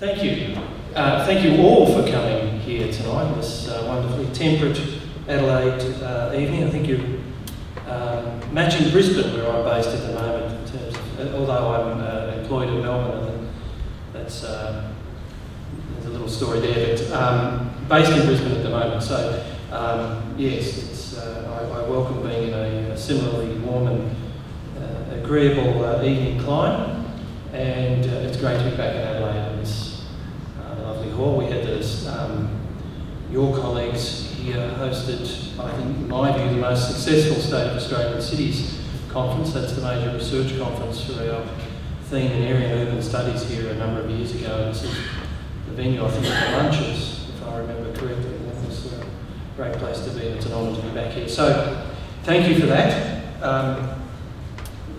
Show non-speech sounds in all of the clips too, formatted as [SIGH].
Thank you. Uh, thank you all for coming here tonight, this uh, wonderfully temperate Adelaide uh, evening. I think you're um, matching Brisbane, where I'm based at the moment, of, uh, although I'm uh, employed in Melbourne, that's uh, there's a little story there, but um, based in Brisbane at the moment. So, um, yes, it's, uh, I, I, welcome being in a, similarly warm and agreeable evening climate, and it's great to be back in Adelaide hall. We had this, um, your colleagues here hosted, I think, in my view, the most successful State of Australian Cities conference. That's the major research conference for our theme in area and urban studies here a number of years ago. And This is the venue, I think, the lunches, if I remember correctly. That was a great place to be, it's an honour to be back here. So, thank you for that. Um,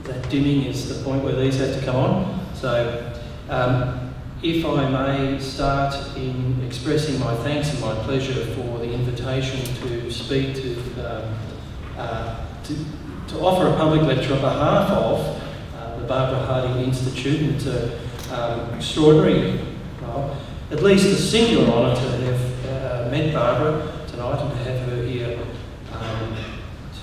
that dimming is the point where these have to come on. So, um, if I may start in expressing my thanks and my pleasure for the invitation to speak to, um, uh, to, to, offer a public lecture on behalf of uh, the Barbara Hardy Institute. And it's an um, extraordinary, well, at least a singular honour to have uh, met Barbara tonight and to have her here um,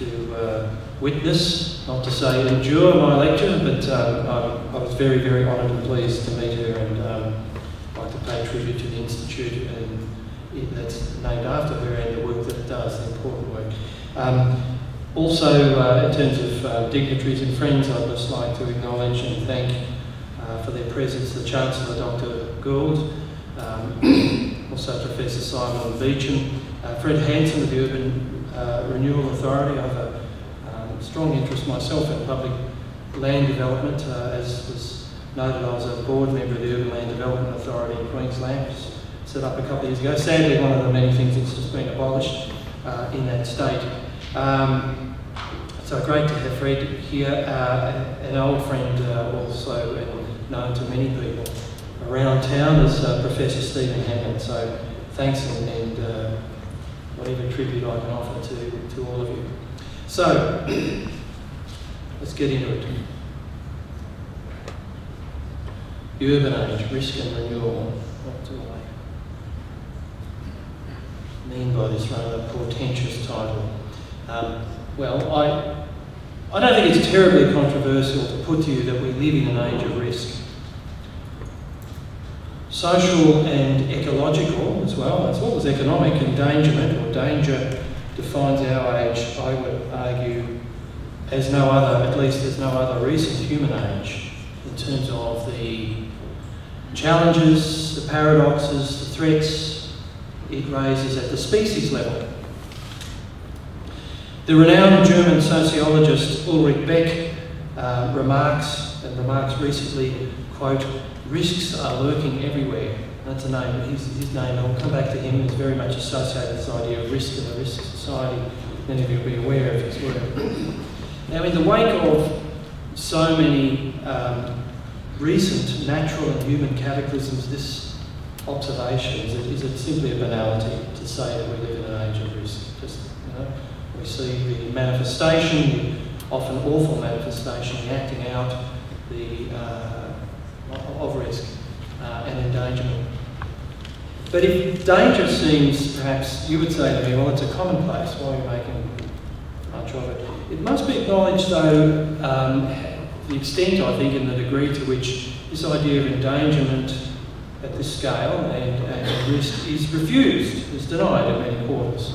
to uh, witness, not to say endure my lecture, but um, I, I, was very, very honoured and pleased to meet her and um, like to pay tribute to the Institute and it, that's named after her and the work that it does, the important work. Um, also, uh, in terms of uh, dignitaries and friends, I'd just like to acknowledge and thank uh, for their presence the Chancellor, Dr. Gould, um, [COUGHS] also Professor Simon Beecham, uh, Fred Hansen of the Urban uh, Renewal Authority. I have a strong interest myself in public land development, uh, as was noted, I was a board member of the Urban Land Development Authority in Queensland, up a couple of years ago. Sadly, one of the many things that's just been abolished uh, in that state. Um, so great to have Fred here, uh, an old friend uh, also and known to many people around town is uh, Professor Stephen Hamnett. So thanks and, and uh, whatever tribute I can offer to, to all of you. So, [CLEARS THROAT] let's get into it. The urban age, risk and renewal. Mean by this rather portentous title? Um, well, I, I don't think it's terribly controversial to put to you that we live in an age of risk. Social and ecological as well, as well as economic endangerment or danger defines our age, I would argue, as no other, at least as no other recent human age, in terms of the challenges, the paradoxes, the threats it raises at the species level. The renowned German sociologist Ulrich Beck uh, remarks, and remarks recently, quote, risks are lurking everywhere that's a name, his, his name, I'll come back to him, is very much associated with this idea of risk and the risk society. Many of you will be aware of his work. Now, in the wake of so many um, recent natural and human cataclysms, this observation is it, simply a banality to say that we live in an age of risk. Just, you know, we see the manifestation, often awful manifestation, the acting out the, uh, of risk uh, and endangerment. But if danger seems, perhaps, you would say to me, well, it's a commonplace, why are you making much of it? It must be acknowledged, though, um, the extent, I think, and the degree to which this idea of endangerment at this scale and, and risk is refused, is denied in many quarters.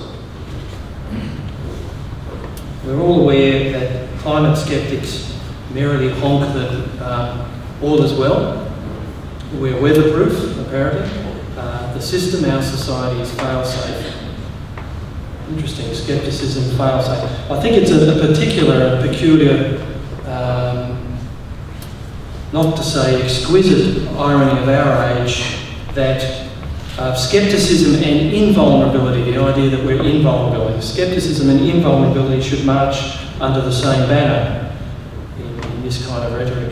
We're all aware that climate skeptics merrily honk that um, all is well. We're weatherproof, apparently the system, our society is fail-safe. Interesting, scepticism, fail-safe. I think it's a, a particular peculiar, um, not to say exquisite irony of our age that uh, skepticism and invulnerability, the idea that we're invulnerable, skepticism and invulnerability should march under the same banner in, in this kind of rhetoric.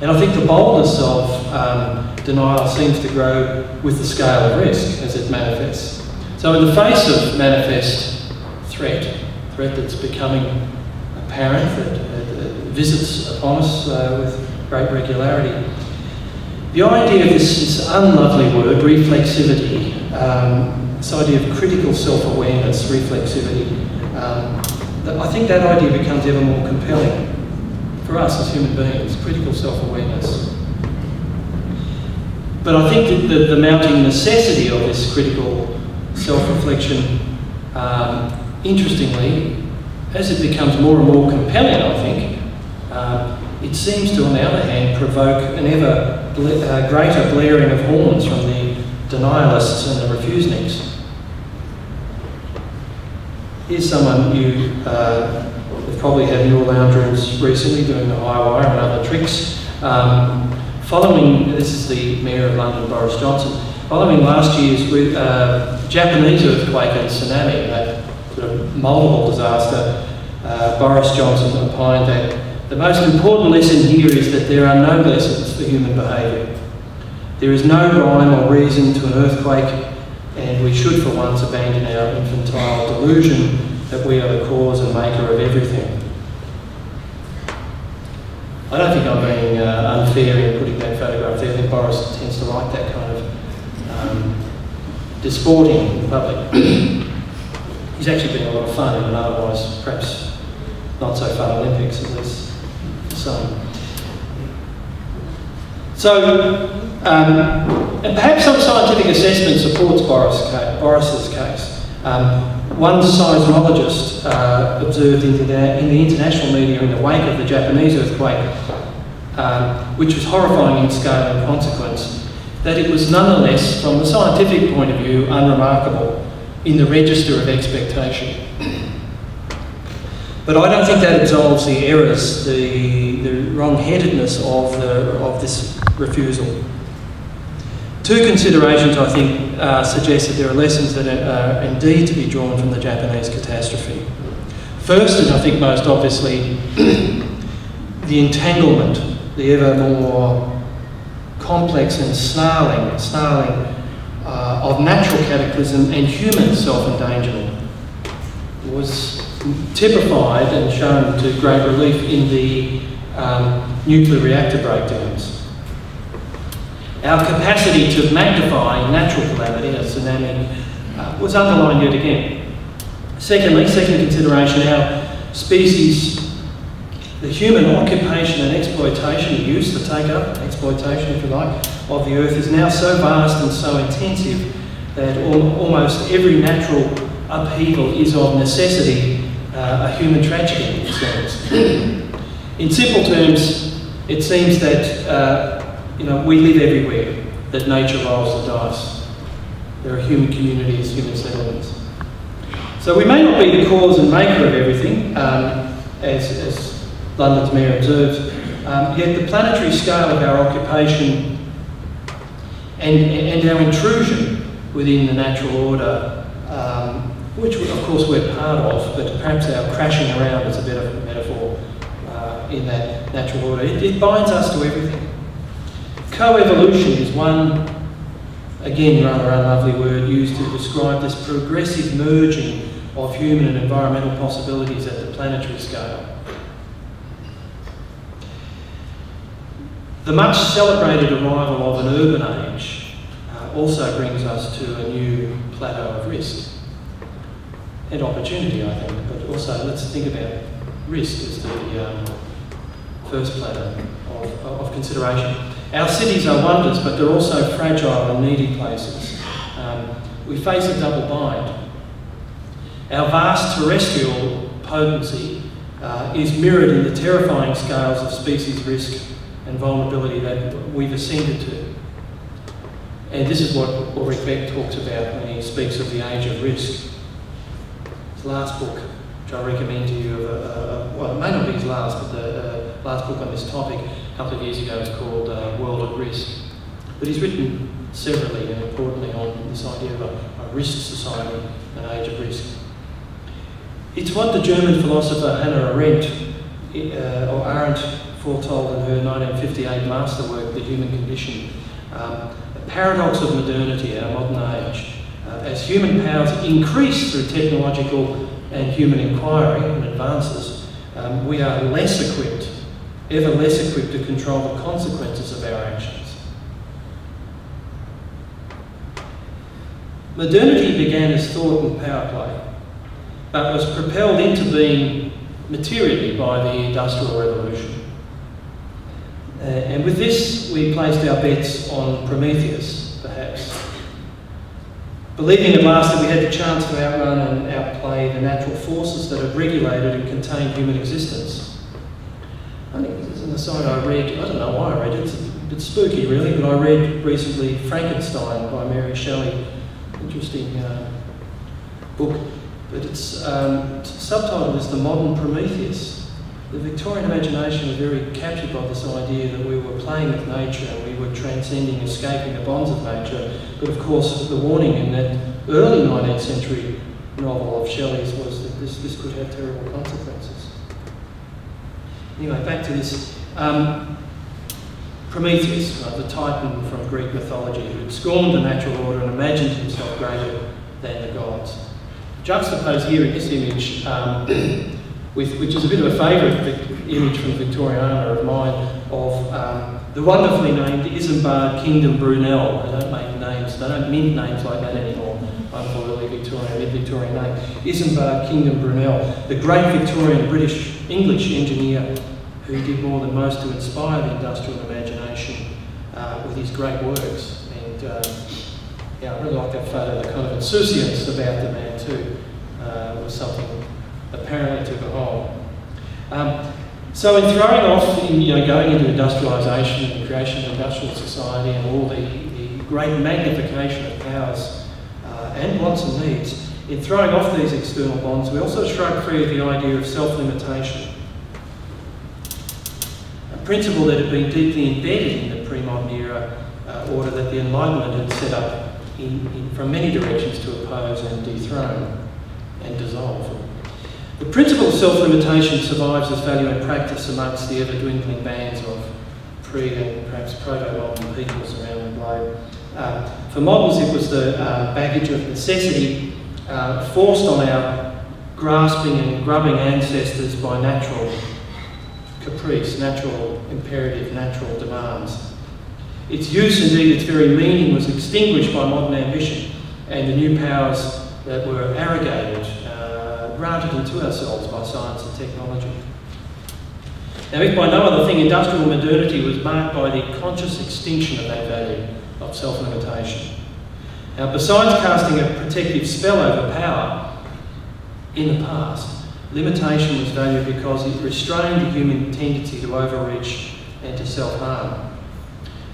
And I think the boldness of um, denial seems to grow with the scale of risk as it manifests. So in the face of manifest threat, threat that's becoming apparent, that, visits upon us uh, with great regularity, the idea of this, this unlovely word, reflexivity, um, this idea of critical self-awareness, reflexivity, um, I think that idea becomes ever more compelling for us as human beings, critical self-awareness. But I think that the, the mounting necessity of this critical self-reflection, um, interestingly, as it becomes more and more compelling, I think, uh, it seems to, on the other hand, provoke an ever uh, greater blaring of horns from the denialists and the refuseniks. Here's someone you uh, probably had in your lounge rooms recently doing the high wire and other tricks. Um, following, this is the Mayor of London, Boris Johnson, following last year's uh, Japanese earthquake and tsunami, that sort of multiple disaster, uh, Boris Johnson opined that the most important lesson here is that there are no lessons for human behaviour. There is no rhyme or reason to an earthquake, and we should for once abandon our infantile delusion that we are the cause and maker of everything. I don't think I'm being uh, unfair in putting that photograph there. I think Boris tends to like that kind of um, disporting in public. He's actually been a lot of fun in an otherwise perhaps not so fun Olympics, at least some. So, um, and perhaps some scientific assessment supports Boris Boris's case. Um, one seismologist uh, observed in the, in the, international media in the wake of the Japanese earthquake, um, which was horrifying in scale and consequence, that it was nonetheless, from the scientific point of view, unremarkable in the register of expectation. But I don't think that absolves the errors, the wrong-headedness of, the, of this refusal. Two considerations, I think, uh, suggest that there are lessons that are, indeed to be drawn from the Japanese catastrophe. First, and I think most obviously, [CLEARS THROAT] the entanglement, the ever more complex and snarling, snarling uh, of natural cataclysm and human self-endangerment was typified and shown to great relief in the um, nuclear reactor breakdowns. Our capacity to magnify natural calamity, a tsunami, uh, was underlined yet again. Secondly, second consideration, our species, the human occupation and exploitation, use, the take up, exploitation if you like, of the earth is now so vast and so intensive that almost every natural upheaval is of necessity uh, a human tragedy in sense. In simple terms, it seems that uh, you know, we live everywhere that nature rolls the dice. There are human communities, human settlements. So we may not be the cause and maker of everything, um, as, as, London's mayor observes, um, yet the planetary scale of our occupation and, and our intrusion within the natural order, um, which of course we're part of, but perhaps our crashing around is a bit of a metaphor uh, in that natural order, it, it binds us to everything. Coevolution is one, again, rather unlovely word used to describe this progressive merging of human and environmental possibilities at the planetary scale. The much celebrated arrival of an urban age uh, also brings us to a new plateau of risk and opportunity, I think, but also let's think about risk as the um, first plateau of, of consideration. Our cities are wonders, but they're also fragile and needy places. Um, we face a double bind. Our vast terrestrial potency uh, is mirrored in the terrifying scales of species risk and vulnerability that we've ascended to. And this is what Ulrich Beck talks about when he speaks of the age of risk. His last book, which I recommend to you, uh, uh, well, it may not be his last, but the uh, last book on this topic, a couple of years ago was called uh, World at Risk. But he's written severally and importantly on this idea of a, a risk society, an age of risk. It's what the German philosopher Hannah Arendt, uh, or Arendt foretold in her 1958 masterwork, The Human Condition. Um, the paradox of modernity, our modern age. Uh, as human powers increase through technological and human inquiry and advances, um, we are less equipped ever less equipped to control the consequences of our actions. Modernity began as thought and power play, but was propelled into being materially by the Industrial Revolution. Uh, and with this, we placed our bets on Prometheus, perhaps, believing at last that we had the chance to outrun and outplay the natural forces that have regulated and contained human existence. I think as an aside, I read, I don't know why I read it, it's a bit spooky really, but I read recently Frankenstein by Mary Shelley. Interesting uh, book. But its um, subtitle is The Modern Prometheus the Victorian imagination was very captured by this idea that we were playing with nature and we were transcending, escaping the bonds of nature. But of course, the warning in that early 19th century novel of Shelley's was that this, this could have terrible consequences. Anyway, back to this. Um, Prometheus, uh, the titan from Greek mythology, who had scorned the natural order and imagined himself greater than the gods. Juxtaposed here in this image, um, [COUGHS] with, which is a bit of a favourite image from Victoriana of mine, of um, the wonderfully named Isambard Kingdom Brunel. They don't make names, they don't mint names like that anymore. Victorian, mid-Victorian name. Isambard Kingdom Brunel, the great Victorian British English engineer who did more than most to inspire the industrial imagination uh, with his great works. And uh, yeah, I really like that photo, the kind of insouciance about the man too uh, was something apparently to behold. Um, so in throwing off, you know, going into industrialisation and the creation of industrial society and all the, the great magnification of powers and wants and needs, in throwing off these external bonds, we also shrug free of the idea of self-limitation. A principle that had been deeply embedded in the pre-modern era uh, order that the Enlightenment had set up in, in, from many directions to oppose and dethrone and dissolve. The principle of self-limitation survives as value and practice amongst the ever-dwindling bands of pre and perhaps proto-modern peoples around the globe. Uh, for models, it was the uh, baggage of necessity uh, forced on our grasping and grubbing ancestors by natural caprice, natural imperative, natural demands. Its use, indeed its very meaning, was extinguished by modern ambition and the new powers that were arrogated granted into ourselves by science and technology. Now, if by no other thing industrial modernity was marked by the conscious extinction of that value of self-limitation. Now, besides casting a protective spell over power, in the past, limitation was valued because it restrained the human tendency to overreach and to self-harm.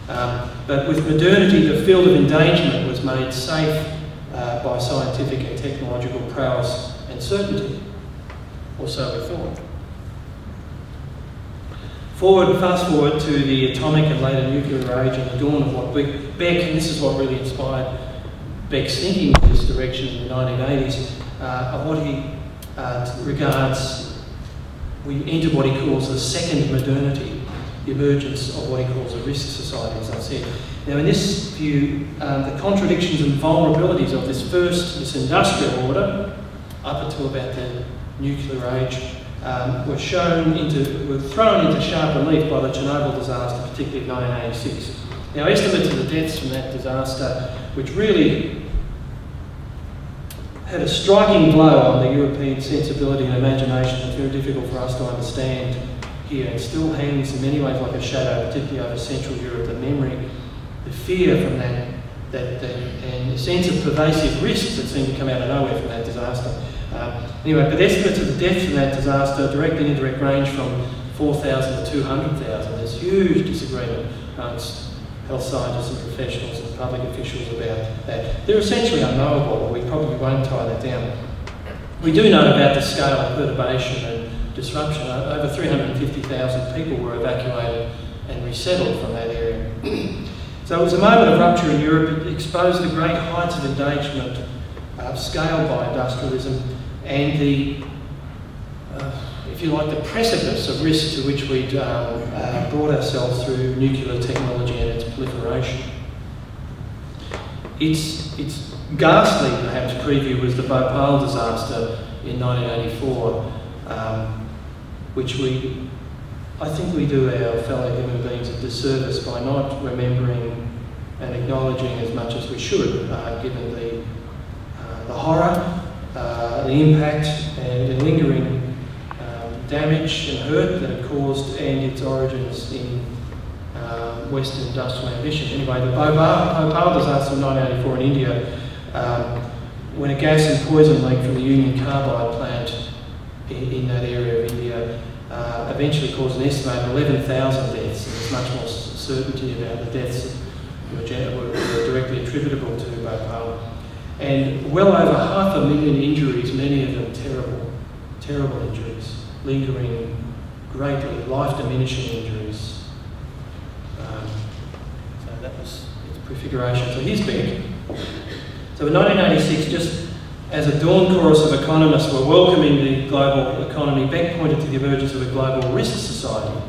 Um, but with modernity, the field of endangerment was made safe uh, by scientific and technological prowess and certainty, or so we thought. Forward, fast forward to the atomic and later nuclear age and the dawn of what Beck, and this is what really inspired Beck's thinking in this direction in the 1980s, uh, of what he uh, regards, we enter what he calls the second modernity, the emergence of what he calls a risk society, as I said. Now, in this view, um, the contradictions and vulnerabilities of this first, this industrial order, up until about the nuclear age um, were shown into, were thrown into sharp relief by the Chernobyl disaster, particularly in 1986. Now, estimates of the deaths from that disaster, which really had a striking blow on the European sensibility and imagination, it's very difficult for us to understand here, and still hangs in many ways like a shadow, particularly over Central Europe, the memory, the fear from that, that, that and the sense of pervasive risks that seemed to come out of nowhere from that disaster. Uh, anyway, but estimates of the deaths from that disaster, direct and indirect, range from 4,000 to 200,000. There's huge disagreement amongst health scientists and professionals and public officials about that. They're essentially unknowable, we probably won't tie that down. We do know about the scale of perturbation and disruption. Over 350,000 people were evacuated and resettled from that area. so it was a moment of rupture in Europe. It exposed the great heights of endangerment uh, scaled by industrialism and the, uh, if you like, the precipice of risk to which we'd um, uh, brought ourselves through nuclear technology and its proliferation. Its, its ghastly, perhaps, preview was the Bhopal disaster in 1984, um, which we, I think we do our fellow human beings a disservice by not remembering and acknowledging as much as we should, uh, given the uh, the horror, uh, the impact and the lingering um, damage and hurt that it caused and its origins in um, Western industrial ambition. Anyway, the Bhopal, Bhopal disaster in 1984 in India, um, when a gas and poison leak from the Union Carbide plant in, in that area of India uh, eventually caused an estimated 11,000 deaths. There's much more certainty about the deaths were, were directly attributable to Bhopal. And well over half a million injuries, many of them terrible, terrible injuries, lingering greatly, life-diminishing injuries. Um, so that was its prefiguration. So here's Beck. So in 1986, just as a dawn chorus of economists were welcoming the global economy, Beck pointed to the emergence of a global risk society,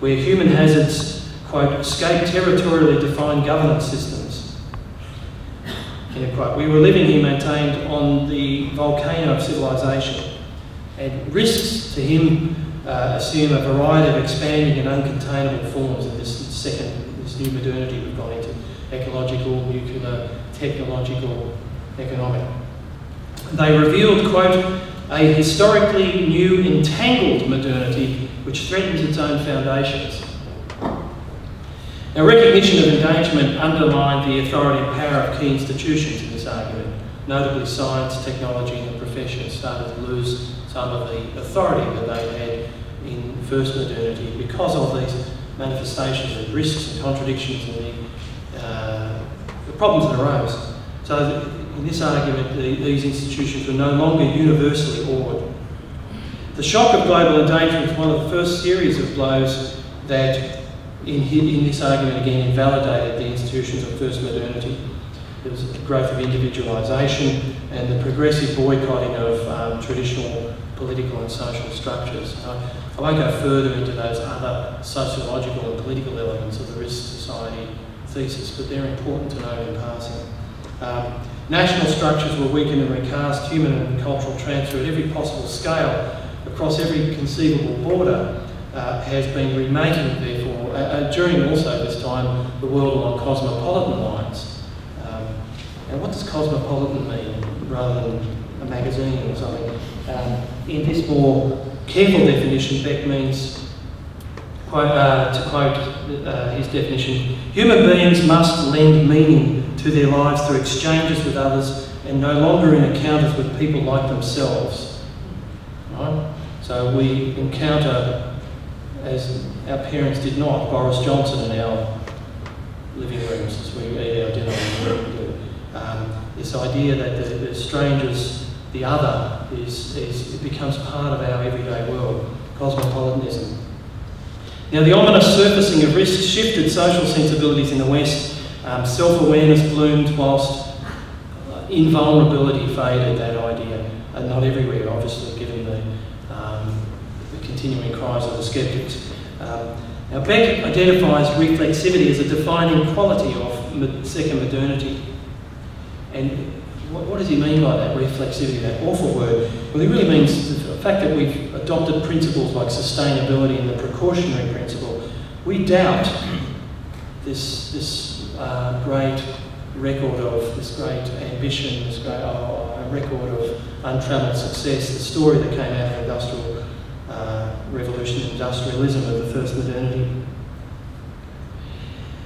where human hazards, quote, escape territorially defined governance systems. We were living, he maintained, on the volcano of civilization, and risks to him uh, assume a variety of expanding and uncontainable forms in this second, this new modernity we've gone into, ecological, nuclear, technological, economic. They revealed, quote, a historically new entangled modernity which threatens its own foundations. Now, recognition of endangerment undermined the authority and power of key institutions in this argument. Notably, science, technology, and the profession started to lose some of the authority that they had in first modernity because of these manifestations of risks and contradictions and the, uh, the problems that arose. So in this argument, the, these institutions were no longer universally awed. The shock of global endangerment was one of the first series of blows that, in, in this argument again, invalidated the institutions of first modernity. There was the growth of individualisation and the progressive boycotting of um, traditional political and social structures. I, I won't go further into those other sociological and political elements of the risk society thesis, but they're important to note in passing. Um, national structures were weakened and recast, human and cultural transfer at every possible scale across every conceivable border uh, has been remaking, therefore, uh, uh, during also this time, the world along cosmopolitan lines. Um, and what does cosmopolitan mean, rather than a magazine or something? Um, in this more careful definition, Beck means, quote, uh, to quote uh, his definition, human beings must lend meaning to their lives through exchanges with others and no longer in encounters with people like themselves. Right? So we encounter, as our parents did not, Boris Johnson in our living rooms as we eat our dinner. Um, this idea that the, the strangers, the other, is, is, it becomes part of our everyday world, cosmopolitanism. Now the ominous surfacing of risk shifted social sensibilities in the West um, Self-awareness bloomed whilst invulnerability faded, that idea. And not everywhere, obviously, given the, um, the continuing cries of the skeptics. Um, now, Beck identifies reflexivity as a defining quality of second modernity. And what, what, does he mean by that, reflexivity, that awful word? Well, he really means the fact that we've adopted principles like sustainability and the precautionary principle. We doubt this, this uh, great record of this great ambition, this great uh, record of untrammeled success, the story that came out of industrial revolution, industrialism of the first modernity.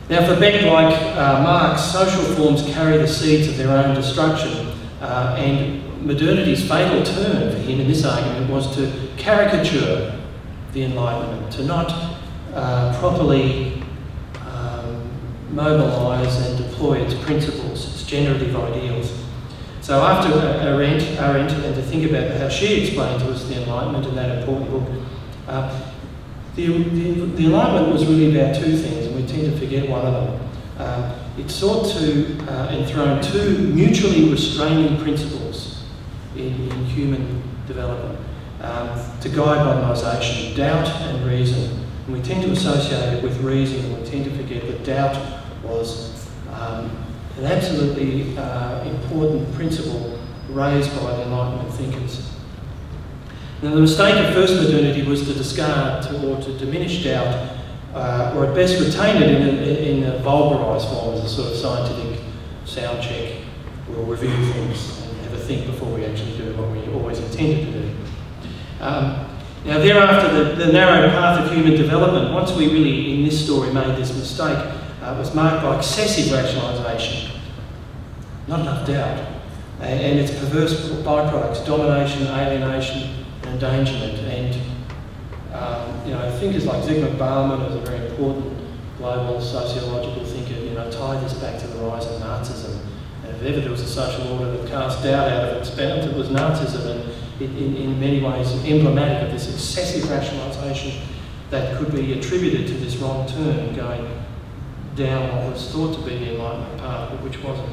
Now for Beck, like uh, Marx, social forms carry the seeds of their own destruction uh, and modernity's fatal turn for him in this argument was to caricature the Enlightenment, to not uh, properly mobilise and deploy its principles, its generative ideals. So after Arendt, Arendt and to think about how she explained to us the Enlightenment in that important book, uh, the, the, the, Enlightenment was really about two things, and we tend to forget one of them. Uh, it sought to uh, enthrone two mutually restraining principles in, in human development um, to guide modernisation, doubt and reason. And we tend to associate it with reason, and we tend to forget that doubt was um, an absolutely uh, important principle raised by the Enlightenment thinkers. Now the mistake of first modernity was to discard or to diminish doubt, uh, or at best retain it in a, in a vulgarised form as a sort of scientific sound check. We'll review things and have a think before we actually do what we always intended to do. Um, now, thereafter, the, the, narrow path of human development, once we really, in this story, made this mistake, uh, was marked by excessive rationalisation, not enough doubt, and, and its perverse byproducts, domination, alienation, endangerment. And, um, you know, thinkers like Zygmunt Bauman is a very important global sociological thinker, you know, tied this back to the rise of Nazism. And if ever there was a social order that cast doubt out of its bounds, it was Nazism. And in, in many ways emblematic of this excessive rationalisation that could be attributed to this wrong turn going down what was thought to be the Enlightenment path, but which wasn't.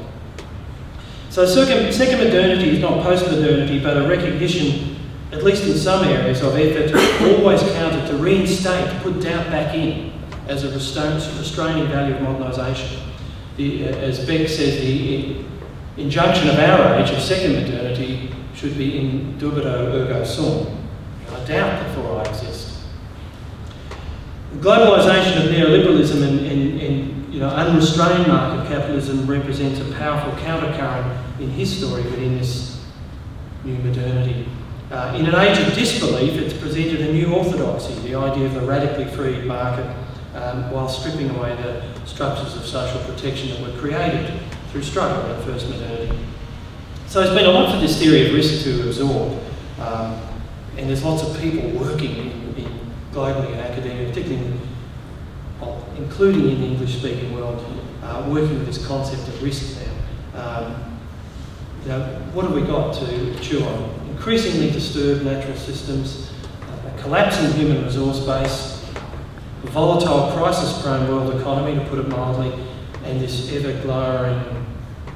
So second modernity is not post-modernity, but a recognition, at least in some areas, of effort always counted to reinstate, put doubt back in as a restraining value of modernisation. Uh, as Beck says, the injunction of our age, of second modernity, should be in dubito ergo sum. I doubt before I exist. The globalisation of neoliberalism and, you know, unrestrained market capitalism represents a powerful countercurrent in his story within this. Uh, in an age of disbelief, it's presented a new orthodoxy, the idea of a radically free market, um, while stripping away the structures of social protection that were created through struggle in first modernity. So there's been a lot for this theory of risk to absorb, um, and there's lots of people working in, in globally in academia, particularly in, well, including in the English-speaking world, uh, working with this concept of risk now. Um, know, what have we got to chew on? Increasingly disturbed natural systems, a collapsing human resource base, a volatile, crisis-prone world economy, to put it mildly, and this ever-glowering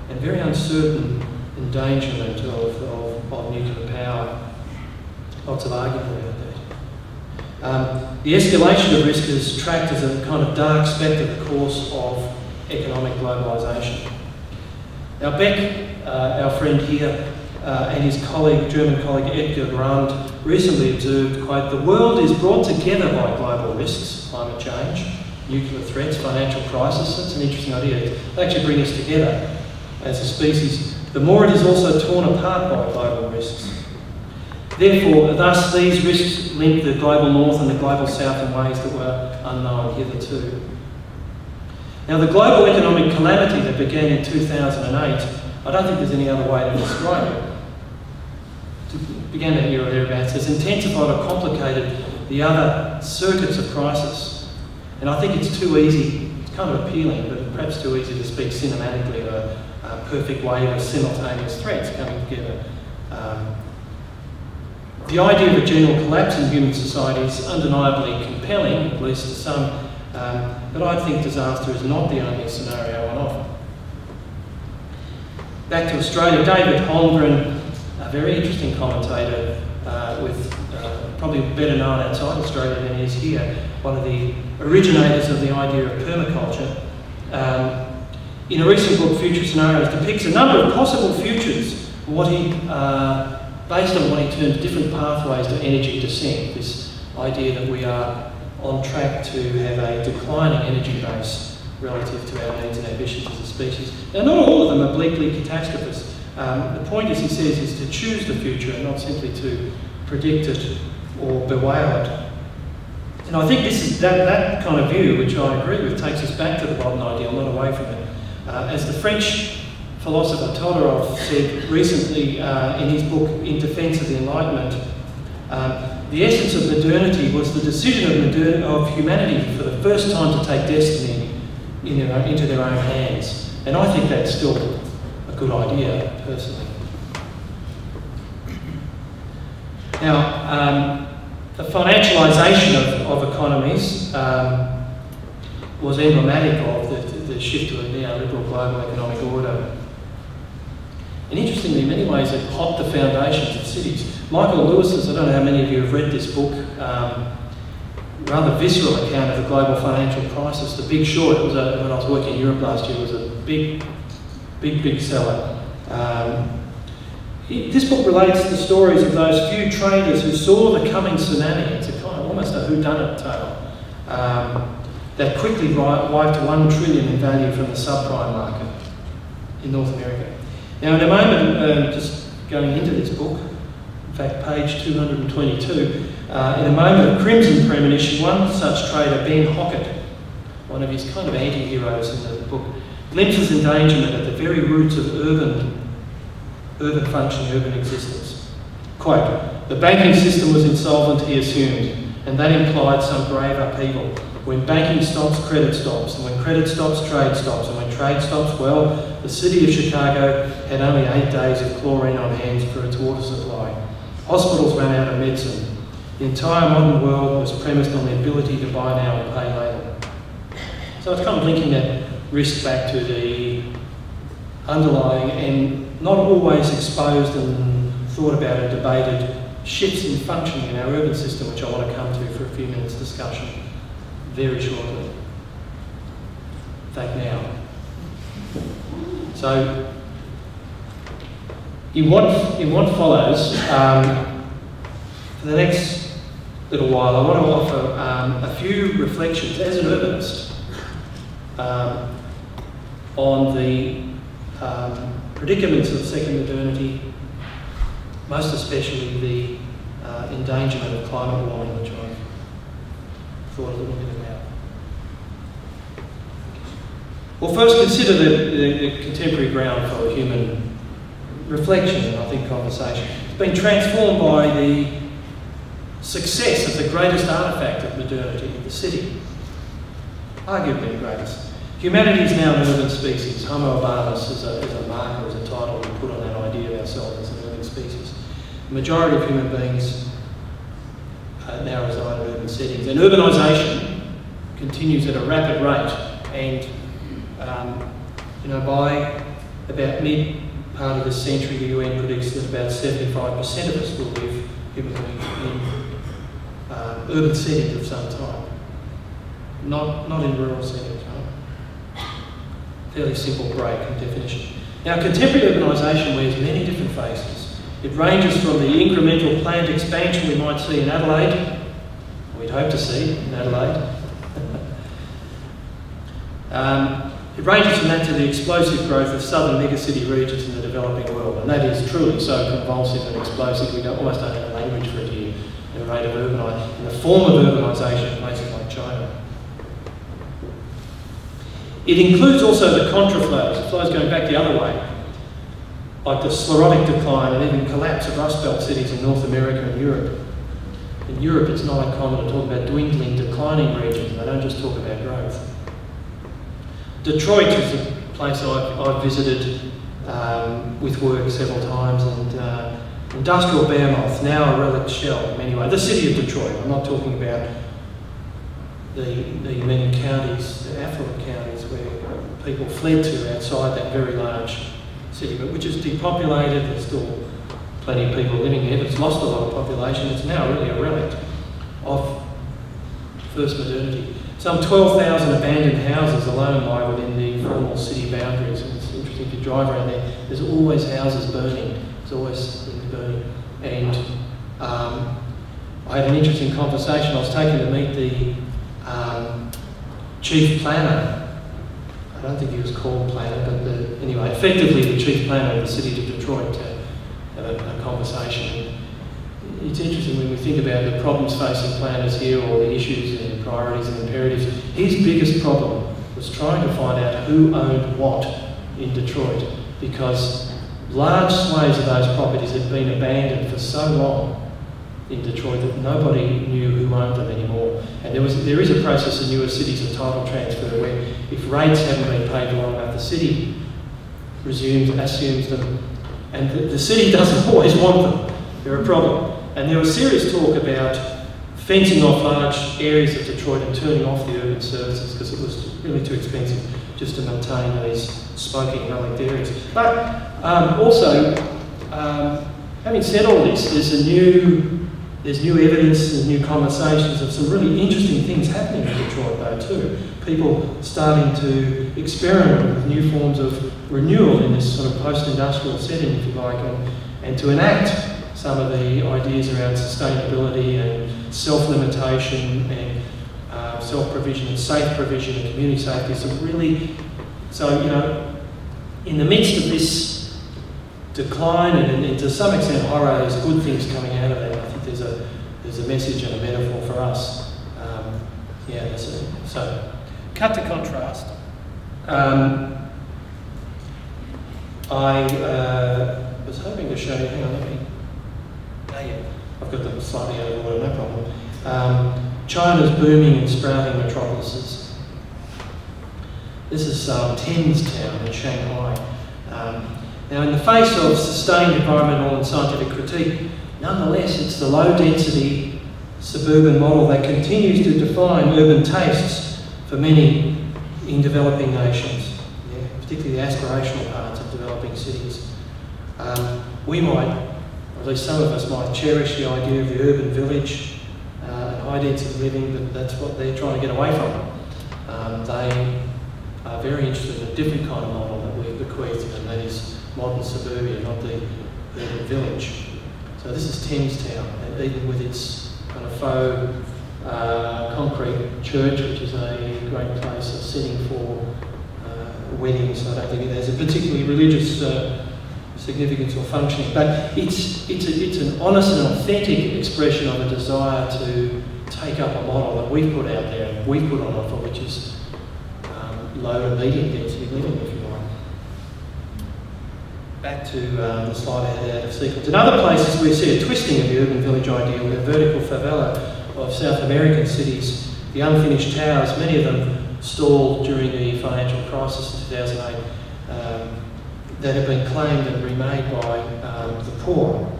and very uncertain endangerment of, of, of nuclear power. Lots of argument about that. Um, the escalation of risk is tracked as a kind of dark spectre of the course of economic globalisation. Now Beck, uh, our friend here, uh, and his colleague, German colleague Edgar Grande, recently observed, quote, the world is brought together by global risks, climate change, nuclear threats, financial crisis. That's an interesting idea. They actually bring us together as a species the more it is also torn apart by global risks. Therefore, thus these risks link the global north and the global south in ways that were unknown hitherto. Now, the global economic calamity that began in 2008, I don't think there's any other way to describe it. Began that year or thereabouts, has intensified or complicated the other circuits of crisis. And I think it's too easy, it's kind of appealing, but perhaps too easy to speak cinematically of a uh, perfect wave of simultaneous threats coming together. Um, the idea of a general collapse in human society is undeniably compelling, at least to some, um, but I think disaster is not the only scenario on offer. Back to Australia, David Holmgren, a very interesting commentator uh, with uh, probably better known outside Australia than he is here, one of the originators of the idea of permaculture. Um, in a recent book, Future Scenarios, depicts a number of possible futures, what he, uh, based on what he terms different pathways to energy descent, this idea that we are on track to have a declining energy base relative to our needs and ambitions as a species. Now, not all of them are bleakly catastrophist. Um, the point, as he says, is to choose the future and not simply to predict it or bewail it. And I think this is that, that kind of view, which I agree with, takes us back to the modern ideal, not away from it. Uh, as the French philosopher Todorov said recently uh, in his book In Defence of the Enlightenment, um, the essence of modernity was the decision of, of, humanity for the first time to take destiny in their into their own hands. And I think that's still good idea, personally. Now, um, the financialisation of, of economies um, was emblematic of the, the shift to a neoliberal global economic order. And interestingly, in many ways, it popped the foundations of cities. Michael Lewis's, I don't know how many of you have read this book, um, rather visceral account of the global financial crisis. The Big Short, it was a, when I was working in Europe last year, was a big, big, big seller. Um, this book relates the stories of those few traders who saw the coming tsunami. It's a kind of almost a whodunit tale. Um, that quickly wiped 1 trillion in value from the subprime market in North America. Now in a moment, um, just going into this book. In fact, page 222. Uh, in a moment of crimson premonition, one such trader, Ben Hockett, one of his kind of anti-heroes in the book, glimpses endangerment at the very roots of urban, urban functioning, urban existence. Quote, the banking system was insolvent, he assumed, and that implied some grave upheaval. When banking stops, credit stops, and when credit stops, trade stops, and when trade stops, well, the city of Chicago had only eight days of chlorine on hands for its water supply. Hospitals ran out of medicine. The entire modern world was premised on the ability to buy now and pay later. So it's kind of linking that risk back to the underlying and not always exposed and thought about and debated shifts in functioning in our urban system, which I want to come to for a few minutes discussion very shortly. Fact, now. So, in what, in what follows, um, for the next little while, I want to offer um, a few reflections as an urbanist um, on the um, predicaments of second modernity, most especially the uh, endangerment of climate warming, which I've thought a little bit about. Well, first consider the, the, the contemporary ground for human reflection and I think conversation. It's been transformed by the success of the greatest artefact of modernity, in the city. Arguably the greatest. Humanity is now an urban species. Homo urbanus is a, is a marker, is a title we put on that idea of ourselves as an urban species. The majority of human beings uh, now reside in urban settings. And urbanisation continues at a rapid rate. And, um, you know, by about mid part of this century, the UN predicts that about 75% of us will live in, in uh, urban settings of some type, Not, not in rural settings fairly simple break and definition. Now, contemporary urbanisation wears many different faces. It ranges from the incremental planned expansion we might see in Adelaide, we'd hope to see in Adelaide. [LAUGHS] um, it ranges from that to the explosive growth of southern megacity regions in the developing world, and that is truly so convulsive and explosive we don't, almost don't have language for it here. The rate of urbanisation, in the form of urbanisation in places like China. It includes also the contraflows, flows going back the other way, like the sclerotic decline and even collapse of Rust Belt cities in North America and Europe. In Europe, it's not uncommon to talk about dwindling, declining regions. They don't just talk about growth. Detroit is a place I've, I've visited um, with work several times, and uh, industrial behemoth, now a relic shell anyway. The city of Detroit, I'm not talking about the, the many counties, the affluent counties where people fled to outside that very large city, but which is depopulated, there's still plenty of people living there, it's lost a lot of population, it's now really a relic of first modernity. Some 12,000 abandoned houses alone lie within the formal city boundaries, and it's interesting to drive around there. There's always houses burning, there's always things burning. And um, I had an interesting conversation. I was taken to meet the um, chief planner. I don't think he was called planner, but the, anyway, effectively the chief planner of the city of Detroit to have a, a conversation. It's interesting when we think about the problems facing planners here or the issues and the priorities and imperatives. His biggest problem was trying to find out who owned what in Detroit because large swathes of those properties had been abandoned for so long in Detroit that nobody knew who owned them anymore. And there was there is a process in newer cities of title transfer where if rates haven't been paid long enough, the city resumes, assumes them, and the, the city [LAUGHS] doesn't always want them. They're a problem. And there was serious talk about fencing off large areas of Detroit and turning off the urban services because it was really too expensive just to maintain these smoking relic areas. But um, also, um, having said all this, there's a new there's new evidence and new conversations of some really interesting things happening in Detroit though too. People starting to experiment with new forms of renewal in this sort of post-industrial setting, if you like, and, and to enact some of the ideas around sustainability and self-limitation and uh, self-provision and safe provision and community safety. Some really, so you know, in the midst of this decline and, and to some extent horror, there's good things coming out of that. There's a, there's a message and a metaphor for us. Um, yeah, so cut to contrast. Um, I uh, was hoping to show you, hang on, let me, oh yeah, I've got them slightly out of order, no problem. Um, China's booming and sprouting metropolises. This is um, Thames Town in Shanghai. Um, now, in the face of sustained environmental and scientific critique, nonetheless, it's the low density suburban model that continues to define urban tastes for many in developing nations, yeah, particularly the aspirational parts of developing cities. Um, we might, or at least some of us might, cherish the idea of the urban village uh, and high density living, but that's what they're trying to get away from. Um, they are very interested in a different kind of model that we've bequeathed and that is modern suburbia, not the urban village. So this is Thames Town, even with its kind of faux uh, concrete church, which is a great place of setting for uh, weddings. I don't think it has a particularly religious uh, significance or functioning, but it's, it's, a, it's an honest and authentic expression of a desire to take up a model that we've put out there we've put on offer, which is um, low and medium density living. Back to um, the slide I had out of sequence. In other places, we see a twisting of the urban village ideal, where vertical favela of South American cities, the unfinished towers, many of them stalled during the financial crisis in 2008, um, that have been claimed and remade by um, the poor,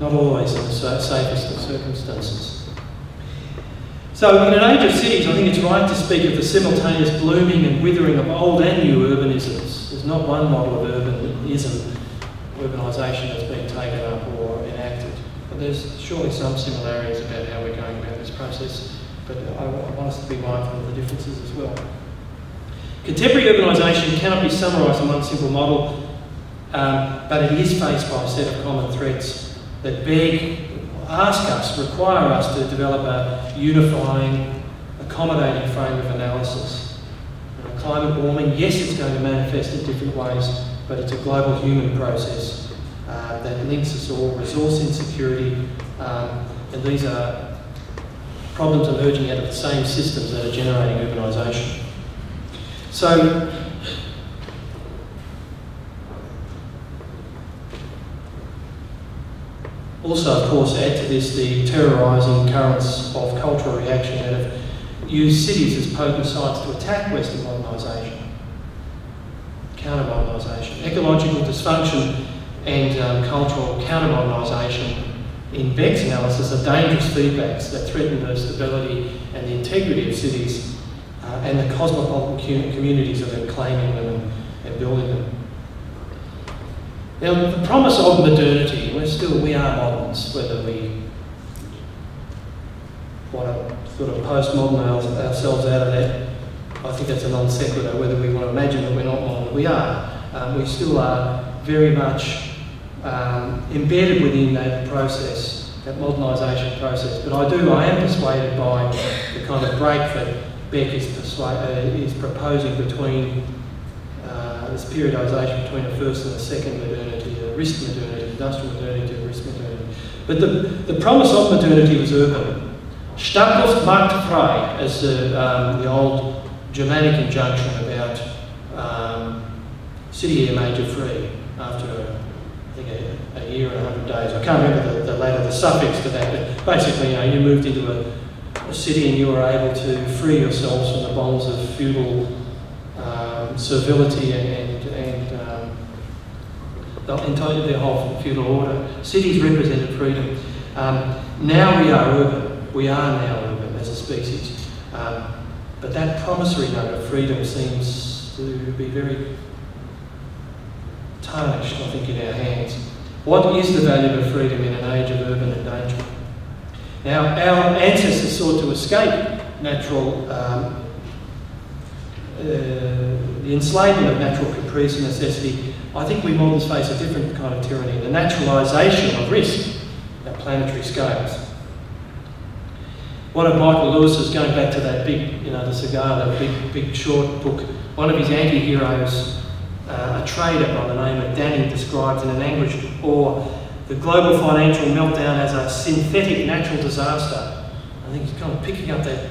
not always in the safest of circumstances. So in an age of cities, I think it's right to speak of the simultaneous blooming and withering of old and new urbanisms. There's not one model of urbanism, urbanisation that's been taken up or enacted. But there's surely some similarities about how we're going about this process, but I, want us to be mindful of the differences as well. Contemporary urbanisation cannot be summarised in one simple model, um, but it is faced by a set of common threats that beg, ask us, require us to develop a unifying, accommodating frame of analysis. Climate warming, yes, it's going to manifest in different ways, but it's a global human process uh, that links us all, resource insecurity, um, and these are problems emerging out of the same systems that are generating urbanisation. So, also, of course, add to this the terrorising currents of cultural reaction that have used cities as potent sites to attack Western modernisation, counter-modernisation. Ecological dysfunction and um, cultural counter-modernisation in Beck's analysis are dangerous feedbacks that threaten the stability and the integrity of cities uh, and the cosmopolitan communities that are claiming them and, and building them. Now, the promise of modernity, we're still, we are moderns, whether we to sort of postmodern ourselves out of that, I think that's a non sequitur, whether we want to imagine that we're not modern. We are. Um, we still are very much um, embedded within that process, that modernisation process. But I do, I am persuaded by the kind of break that Beck is, uh, is proposing between uh, this periodisation between a first and a second modernity, a risk modernity, industrial modernity to risk modernity. But the, the promise of modernity was urban. Stadtluft macht frei, as the, um, the old Germanic injunction about um, city air you free after a think a, a year and 100 days. I can't remember the, the latter, the suffix to that, but basically, you know, you moved into a, a city and you were able to free yourselves from the bonds of feudal um, servility and, and, and um, the entire the whole feudal order. Cities represented freedom. Um, now we are urban. We are now urban as a species. Um, but that promissory note of freedom seems to be very tarnished, I think, in our hands. What is the value of freedom in an age of urban endangerment? Now, our ancestors sought to escape natural, um, uh, the enslavement of natural caprice and necessity. I think we moderns face a different kind of tyranny, the naturalisation of risk at planetary scales. One of Michael Lewis's, going back to that big, you know, the cigar, that big, big short book, one of his anti-heroes uh, a trader by the name of Danny describes in an anguished awe the global financial meltdown as a synthetic natural disaster. I think he's kind of picking up that,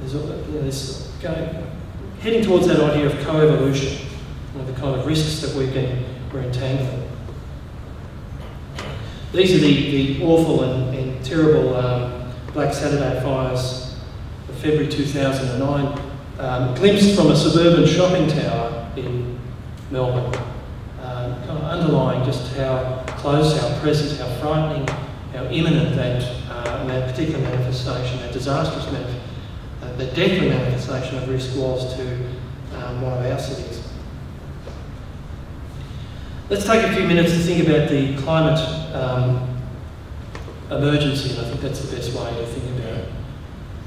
there's, there's going, heading towards that idea of co-evolution, you know, the kind of risks that we've been, we're entangling. These are the, the awful and, and terrible um, Black Saturday fires of February 2009, um, glimpsed from a suburban shopping tower in Melbourne, um, kind of underlying just how close, how present, how frightening, how imminent that, uh, that particular manifestation, that disastrous manifestation, uh, the deadly manifestation of risk was to um, one of our cities. Let's take a few minutes to think about the climate um, emergency, and I think that's the best way to think about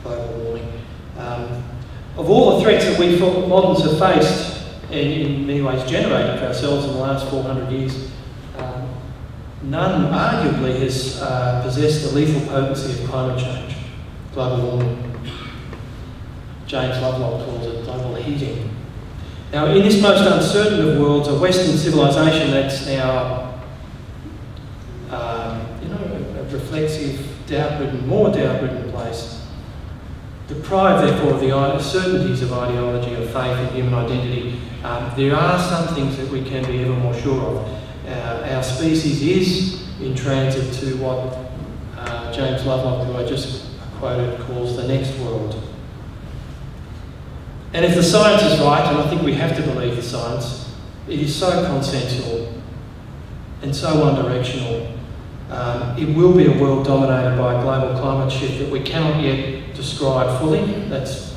global warming. Um, of all the threats that we moderns have faced, and in many ways generated for ourselves in the last 400 years, um, none arguably has uh, possessed the lethal potency of climate change, global warming. James Lovelock calls it global heating. Now, in this most uncertain of worlds, a Western civilization that's now, um, you know, a reflexive, doubt-ridden, more doubt-ridden place, deprived, therefore, of the certainties of ideology, of faith and human identity, um, there are some things that we can be ever more sure of. Uh, our species is in transit to what uh, James Lovelock, who I just quoted, calls the next world. And if the science is right, and I think we have to believe the science, it is so consensual and so one directional. Um, it will be a world dominated by global climate shift that we cannot yet describe fully, that's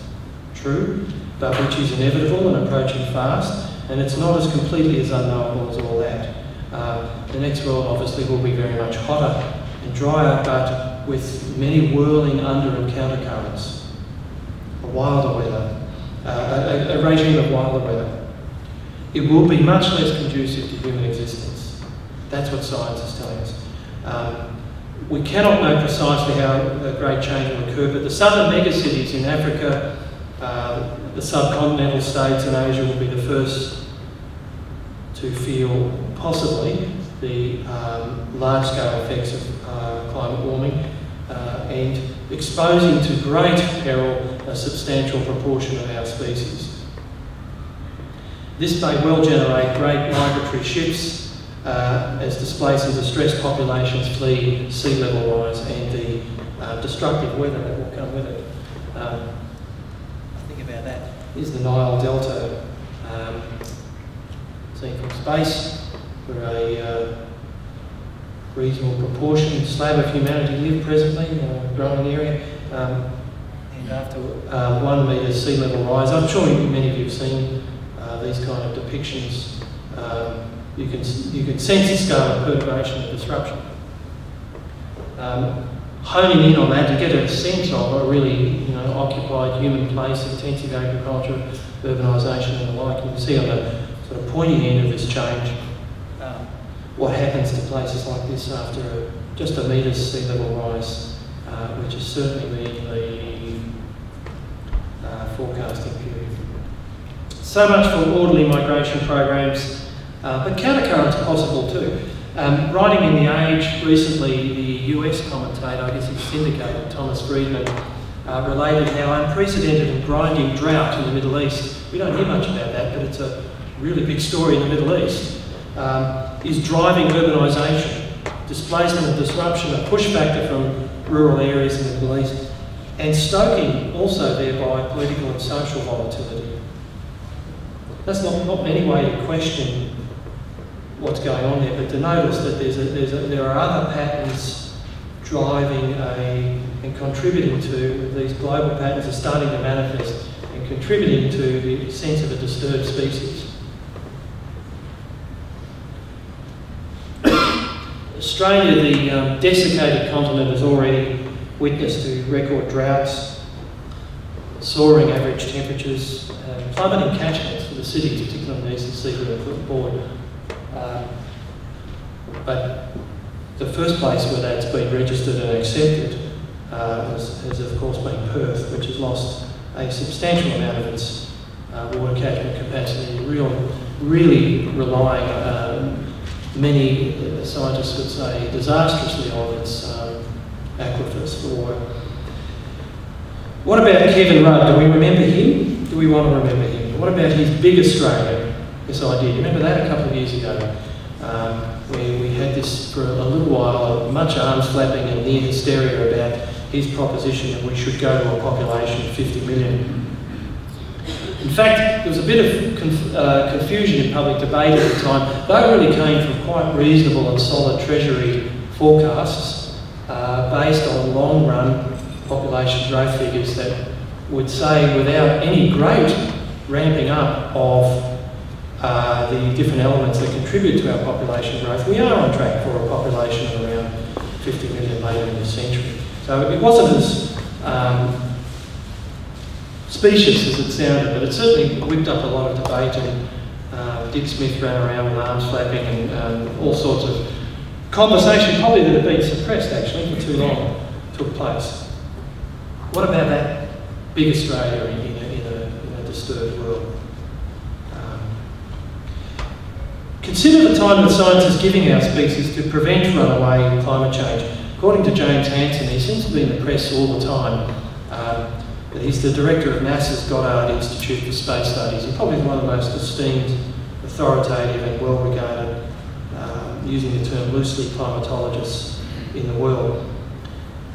true, but which is inevitable and approaching fast, and it's not as completely as unknowable as all that. Uh, the next world obviously will be very much hotter and drier, but with many whirling under and countercurrents, a wilder weather, uh, a, a, regime of wilder weather. It will be much less conducive to human existence. That's what science is telling us. Um, we cannot know precisely how a great change will occur, but the southern megacities in Africa, uh, the subcontinental states and Asia will be the first to feel possibly the um, large-scale effects of uh, climate warming uh, and exposing to great peril a substantial proportion of our species. This may well generate great migratory shifts uh, as displaced and distressed populations flee sea level rise and the uh, destructive weather that will come with it. Um, think about that. Is the Nile Delta um, seen from space, where a uh, reasonable proportion, slab of humanity live presently in a growing area. Um, after uh, one metre sea level rise. I'm sure many of you have seen uh, these kind of depictions. Um, you can you can sense the scale of perturbation and disruption. Um, honing in on that to get a sense of a really you know occupied human place, intensive agriculture, urbanisation and the like. You can see on the sort of pointy end of this change um, what happens to places like this after a, just a metre sea level rise, uh, which is certainly the, the forecasting period. So much for orderly migration programs, uh, but countercurrents possible too. Um, writing in The Age recently, the US commentator, I guess he's syndicated, Thomas Friedman, uh, related how unprecedented and grinding drought in the Middle East, we don't hear much about that, but it's a really big story in the Middle East, um, is driving urbanisation, displacement and disruption, a push factor from rural areas in the Middle East and stoking also thereby political and social volatility. That's not, not any way to question what's going on there, but to notice that there's a, there's a, there are other patterns driving a, and contributing to, these global patterns are starting to manifest and contributing to the sense of a disturbed species. [COUGHS] Australia, the um, desiccated continent, has already witnessed to record droughts, soaring average temperatures, uh, plummeting catchments for the cities, particularly on the eastern seaboard Um, but the first place where that's been registered and accepted uh, has, has, of course been Perth, which has lost a substantial amount of its uh, water catchment capacity, real really relying, um, many scientists would say, disastrously on its um, aquifers for. What about Kevin Rudd? Do we remember him? Do we want to remember him? What about his big Australia, this idea? You remember that a couple of years ago? Um, where we had this for a little while, much arms flapping and near hysteria about his proposition that we should go to a population of 50 million. In fact, there was a bit of conf uh, confusion in public debate at the time. They really came from quite reasonable and solid Treasury forecasts uh, based on long run population growth figures that would say without any great ramping up of uh, the different elements that contribute to our population growth, we are on track for a population of around 50 million later in the century. So it wasn't as um, specious as it sounded, but it certainly whipped up a lot of debate and uh, Dick Smith ran around with arms flapping and um, all sorts of conversation, probably that had been suppressed actually for too long, took place. What about that big Australia in, a, in, a, in a disturbed world? Um, consider the time that science is giving our species to prevent runaway climate change. According to James Hansen, he seems to be in the press all the time. Um, but he's the director of NASA's Goddard Institute for Space Studies. He's probably one of the most esteemed, authoritative and well-regarded, uh, using the term loosely, climatologists in the world.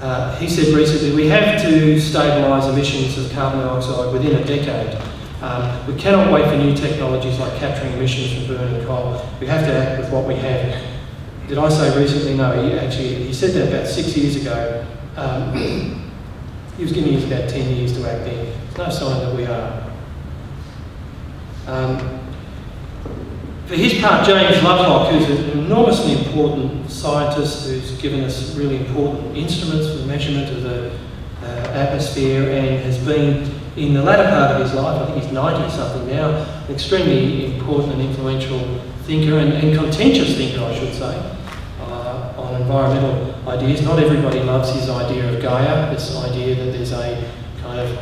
Uh, he said recently, we have to stabilise emissions of carbon dioxide within a decade. Um, we cannot wait for new technologies like capturing emissions from burning coal. We have to act with what we have. Did I say recently? No, he actually, he said that about six years ago. Um, [COUGHS] he was giving us about 10 years to act in. No sign that we are. Um, for his part, James Lovelock, who's an enormously important scientist who's given us really important instruments for the measurement of the uh, atmosphere and has been, in the latter part of his life, I think he's 90 something now, an extremely important and influential thinker and, and contentious thinker, I should say, uh, on environmental ideas. Not everybody loves his idea of Gaia, this idea that there's a kind of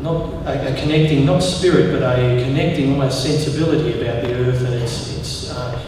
not a, a, connecting, not spirit, but a connecting almost sensibility about the earth and its, its uh,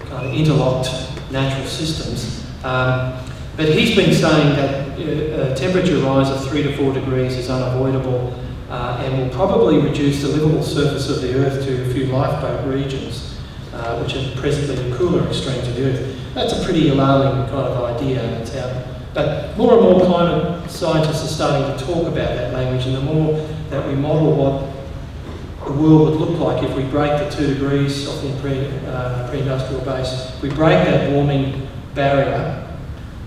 kind of interlocked natural systems. Um, but he's been saying that uh, a temperature rise of three to four degrees is unavoidable uh, and will probably reduce the livable surface of the earth to a few lifeboat regions, uh, which are presently the cooler extremes of the earth. That's a pretty alarming kind of idea it's out but more and more climate scientists are starting to talk about that language, and the more that we model what the world would look like if we break the two degrees off the pre, uh, pre-industrial base, if we break that warming barrier,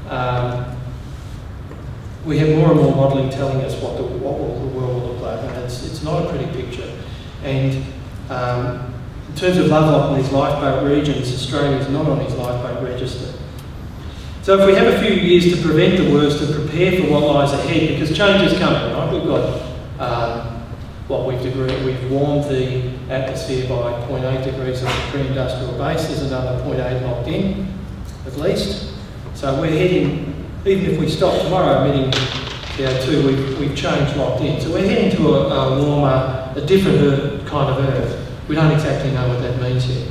um, we have more and more modelling telling us what the, what will, the world will look like, and it's, it's not a pretty picture. And um, in terms of Lovelock and his lifeboat regions, Australia is not on his lifeboat register. So if we have a few years to prevent the worst and prepare for what lies ahead, because change is coming, right? We've got um, what we've degree, we've warmed the atmosphere by 0.8 degrees of the pre-industrial base. There's another 0.8 locked in, at least. So we're heading, even if we stop tomorrow emitting CO2, we've, we've changed locked in. So we're heading to a, a warmer, a different kind of Earth. We don't exactly know what that means yet.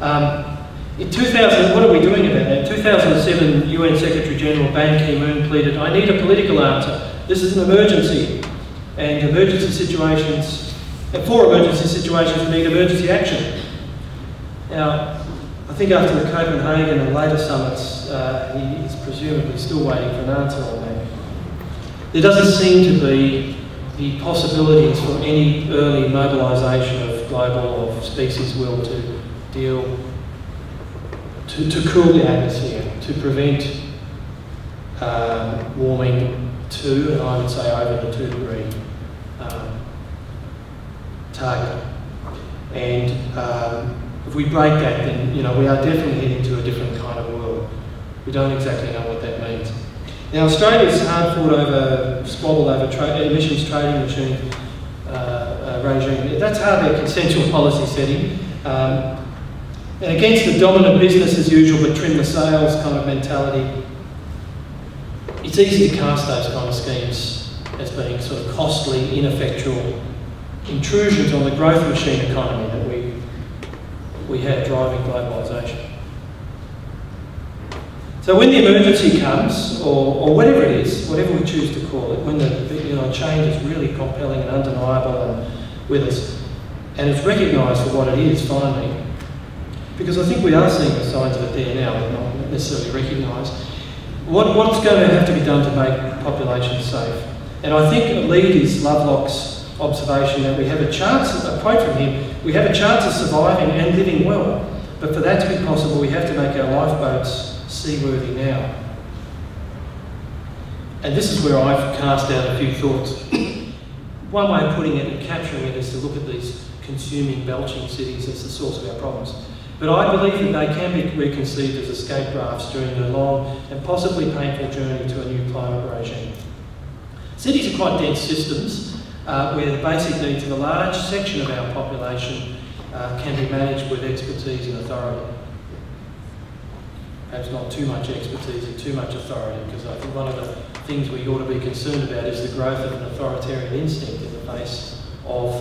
Um, in 2000, what are we doing about that? In 2007, UN Secretary General Ban Ki-moon pleaded, I need a political answer. This is an emergency. And emergency situations, and for emergency situations, we need emergency action. Now, think after the Copenhagen and later summits, uh, he is presumably still waiting for an answer on that. There doesn't seem to be the possibilities for any early mobilisation of global or species will to deal to, to cool the atmosphere, to prevent um, warming to, and I would say over the two degree um, target. And um, if we break that, then you know we are definitely heading to a different kind of world. We don't exactly know what that means. Now Australia's hard fought over, squabbled over tra emissions trading regime, uh, uh, regime. That's hardly a consensual policy setting. Um, and against the dominant business as usual but trim the sails kind of mentality, it's easy to cast those kind of schemes as being sort of costly, ineffectual, intrusions on the growth machine economy we, have driving globalisation. So when the emergency comes, or, or whatever it is, whatever we choose to call it, when the, you know, change is really compelling and undeniable and with us, and it's recognised for what it is finally, because I think we are seeing the signs of it there now, but not necessarily recognised. What, what's going to have to be done to make populations safe? And I think lead is Lovelock's observation that we have a chance, a quote from him, we have a chance of surviving and living well, but for that to be possible, we have to make our lifeboats seaworthy now. And this is where I've cast out a few thoughts. One way of putting it and capturing it is to look at these consuming, belching cities as the source of our problems. But I believe that they can be reconceived as escape rafts during a long and possibly painful journey to a new climate regime. Cities are quite dense systems uh, where the basic needs of a large section of our population uh, can be managed with expertise and authority perhaps not too much expertise and too much authority, because I think one of the things we ought to be concerned about is the growth of an authoritarian instinct in the face of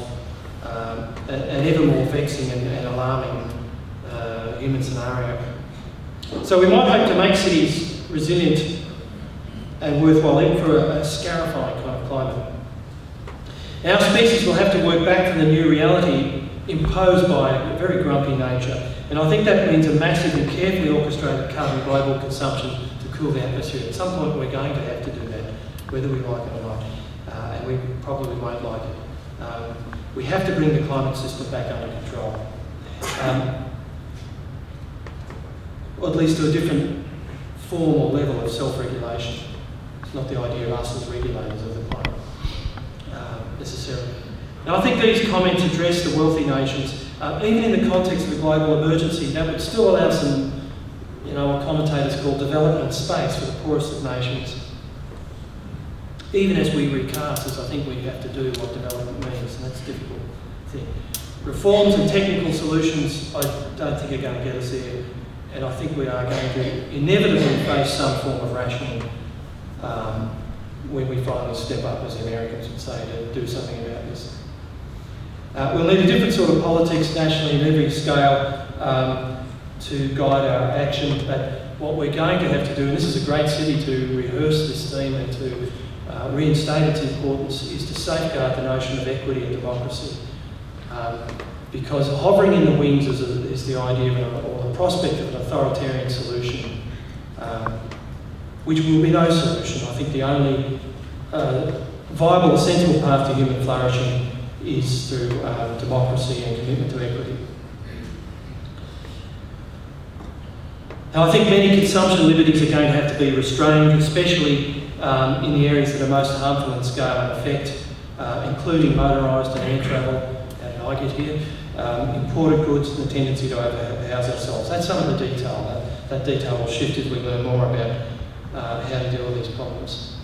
um, an, ever more vexing and, and alarming uh, human scenario. So we might hope to make cities resilient and worthwhile even for a, a scarifying kind of climate. Our species will have to work back from the new reality imposed by a very grumpy nature and I think that means a massive and carefully orchestrated cut in global consumption to cool the atmosphere. At some point we're going to have to do that, whether we like it or not. Uh, and we probably won't like it. Um, we have to bring the climate system back under control. Um, or at least to a different form or level of self-regulation. It's not the idea of us as regulators of the climate, necessarily. Now I think these comments address the wealthy nations uh, even in the context of a global emergency, that would still allow some, you know, what commentators call development space for the poorest of nations. Even as we recast, as I think we have to do what development means, and that's a difficult thing. Reforms and technical solutions, I don't think are going to get us there, and I think we are going to inevitably face some form of rational um, when we finally step up, as Americans would say, to do something about this. Uh, we'll need a different sort of politics nationally at every scale um, to guide our action, but what we're going to have to do, and this is a great city to rehearse this theme and to uh, reinstate its importance, is to safeguard the notion of equity and democracy. Um, because hovering in the wings is, a, is the idea an, or the prospect of an authoritarian solution, um, which will be no solution. I think the only uh, viable, sensible path to human flourishing is through uh, democracy and commitment to equity. Now, I think many consumption liberties are going to have to be restrained, especially um, in the areas that are most harmful in scale and effect, uh, including motorised and air travel, how did I get here, um, imported goods and the tendency to overhouse ourselves. That's some of the detail. That, that detail will shift as we learn more about uh, how to deal with these problems.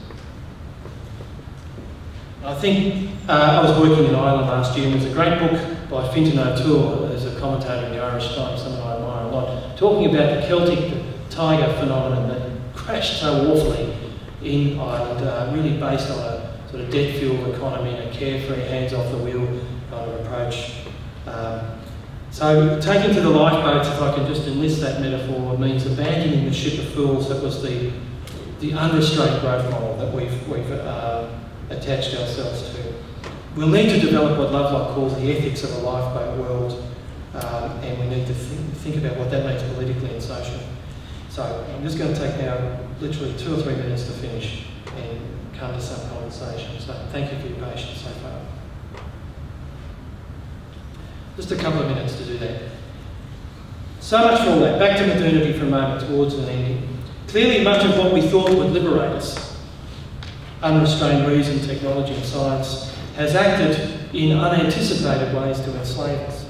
I think uh, I was working in Ireland last year and there's a great book by Fintan O'Toole, as a commentator in the Irish Times, someone I admire a lot, talking about the Celtic tiger phenomenon that crashed so awfully in Ireland, uh, really based on a sort of debt-fueled economy and a carefree, hands-off-the-wheel kind of approach. Um, so taking to the lifeboats, if I can just enlist that metaphor, means abandoning the ship of fools that was the, the unrestrained growth model that we've, we've uh, attached ourselves to. We'll need to develop what Lovelock calls the ethics of a lifeboat world, um, and we need to think, think about what that means politically and socially. So I'm just going to take now literally two or three minutes to finish and come to some conversation. So thank you for your patience so far. Just a couple of minutes to do that. So much for all that. Back to modernity for a moment towards an ending. Clearly much of what we thought would liberate us unrestrained reason, technology and science has acted in unanticipated ways to enslave us.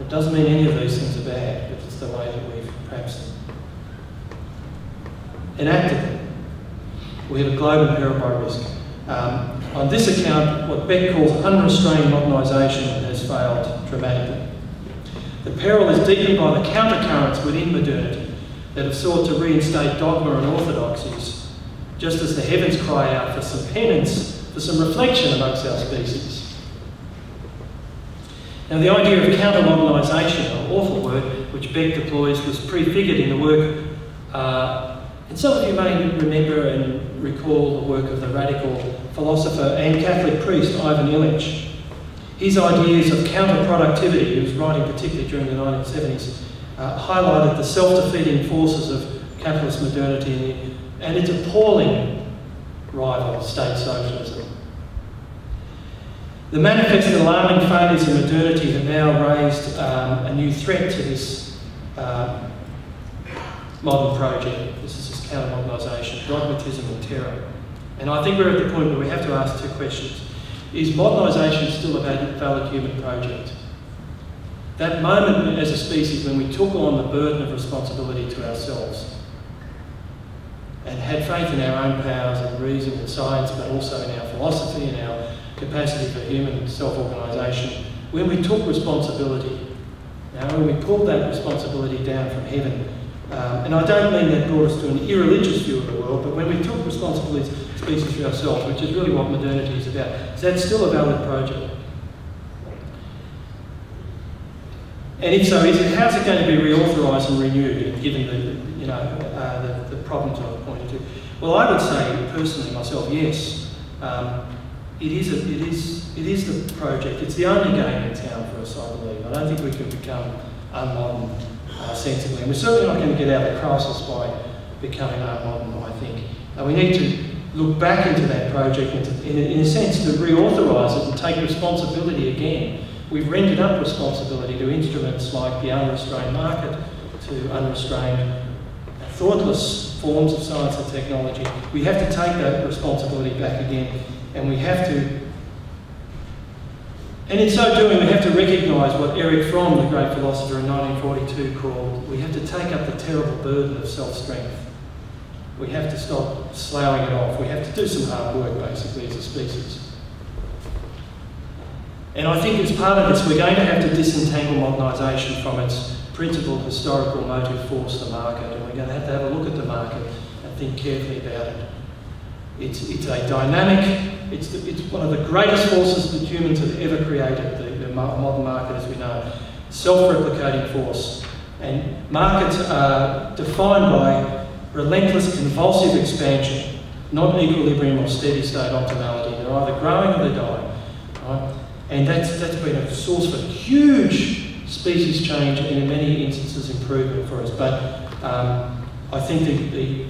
It doesn't mean any of these things are bad, but it's the way that we've perhaps enacted them. We have a global peril risk. Um, on this account, what Beck calls unrestrained modernisation has failed dramatically. The peril is deepened by the countercurrents within modernity that have sought to reinstate dogma and orthodoxies just as the heavens cry out for some penance, for some reflection amongst our species. Now, the idea of counter-modernisation, an awful word, which Beck deploys, was prefigured in the work, uh, and some of you may remember and recall the work of the radical philosopher and Catholic priest Ivan Illich. His ideas of counter-productivity, he was writing particularly during the 1970s, uh, highlighted the self-defeating forces of capitalist modernity and its appalling rival, state socialism. The manifest and alarming failures of modernity have now raised um, a new threat to this uh, modern project. This is counter-modernisation, dogmatism and terror. And I think we're at the point where we have to ask two questions. Is modernisation still a valid human project? That moment as a species when we took on the burden of responsibility to ourselves and had faith in our own powers and reason and science, but also in our philosophy and our capacity for human self-organisation, when we took responsibility, now when we pulled that responsibility down from heaven, um, and I don't mean that brought us to an irreligious view of the world, but when we took responsibility as species for ourselves, which is really what modernity is about, is that still a valid project? And if so, is it, how's it going to be reauthorised and renewed, given the, you know, uh, the, the, problems I've pointed to? Well, I would say, personally, myself, yes. Um, it is, a, it, is, it is the project. It's the only game in town for us, I believe. I don't think we can become unmodern uh, sensibly. And we're certainly not going to get out of the crisis by becoming unmodern, I think. And we need to look back into that project and to, in, a, in a sense to reauthorise it and take responsibility again. We've rendered up responsibility to instruments like the unrestrained market, to unrestrained, thoughtless forms of science and technology. We have to take that responsibility back again and we have to, and in so doing, we have to recognise what Erich Fromm, the great philosopher in 1942, called, we have to take up the terrible burden of self-strength. We have to stop sloughing it off. We have to do some hard work, basically, as a species. And I think as part of this, we're going to have to disentangle modernisation from its principal historical motive force, the market, and we're going to have to have a look at the market and think carefully about it. It's, it's a dynamic, it's, the, it's one of the greatest forces that humans have ever created, the, the modern market as we know. Self-replicating force. And markets are defined by relentless convulsive expansion, not equilibrium or steady state optimality. They're either growing or they're dying. Right? And that's, that's been a source for huge species change and in many instances improvement for us. But um, I think the, the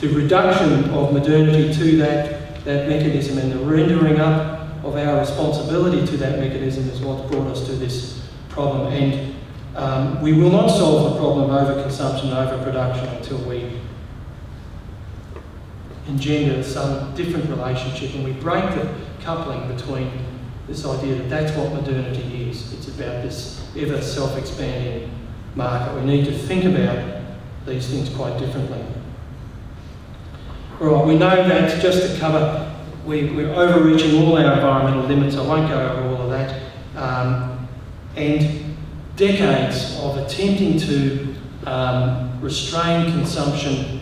the reduction of modernity to that, that mechanism and the rendering up of our responsibility to that mechanism is what's brought us to this problem. And um, we will not solve the problem of overconsumption and overproduction until we engender some different relationship and we break the coupling between this idea that that's what modernity is. It's about this ever self-expanding market. We need to think about these things quite differently. Right, we know that just to cover, we, we're overreaching all our environmental limits. I won't go over all of that. Um, and decades of attempting to um, restrain consumption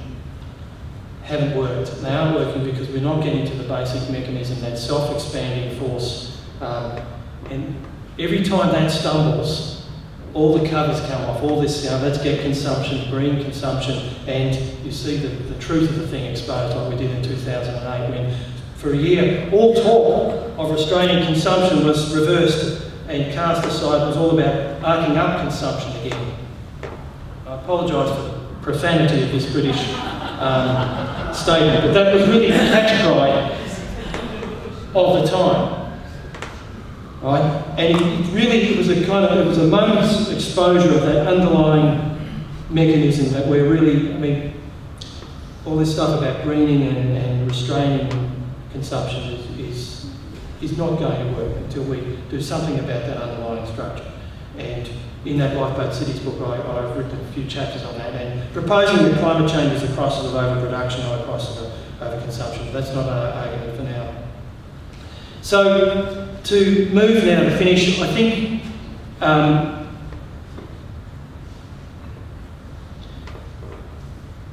haven't worked. They aren't working because we're not getting to the basic mechanism, that self-expanding force. Um, and every time that stumbles, all the covers come off, all this, you know, let's get consumption, green consumption, and you see the, the truth of the thing exposed like we did in 2008 when for a year all talk of restraining consumption was reversed and cast aside it was all about arcing up consumption again. I apologise for the profanity of this British um, statement, but that was really the catch cry of the time right? And it, really, it was a kind of, it was a moment's exposure of that underlying mechanism that we're really, I mean, all this stuff about greening and, and restraining consumption is, is, is not going to work until we do something about that underlying structure. And in that Lifeboat Cities book, I, have written a few chapters on that and proposing that climate change is a process of overproduction, not a process of overconsumption. That's not an argument for now. So to move now to finish, I think um,